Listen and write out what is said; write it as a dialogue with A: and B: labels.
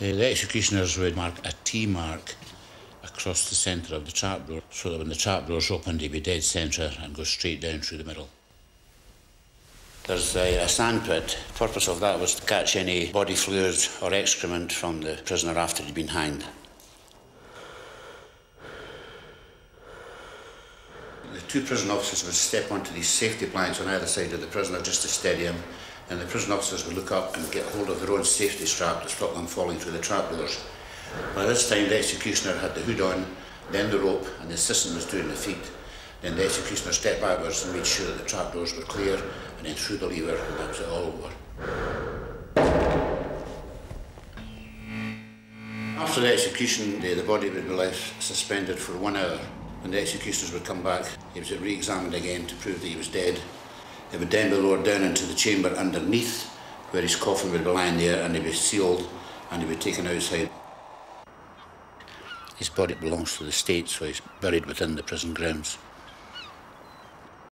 A: Uh, the executioners would mark a T mark across the centre of the trapdoor so that when the trapdoor's opened, he'd be dead centre and go straight down through the middle. There's a, a sandpit. The purpose of that was to catch any body fluids or excrement from the prisoner after he'd been hanged. The two prison officers would step onto these safety planks on either side of the prisoner just to steady him, and the prison officers would look up and get hold of their own safety strap to stop them falling through the trapdoors. By this time, the executioner had the hood on, then the rope, and the assistant was doing the feet. Then the executioner stepped backwards and made sure that the trapdoors were clear, and then threw the lever, and that was it all over. After the execution, the, the body would be left suspended for one hour. When the executioners would come back, he was re-examined again to prove that he was dead. He would then be lowered down into the chamber underneath, where his coffin would be lying there, and he'd be sealed, and he'd be taken outside. His body belongs to the state, so he's buried within the prison grounds.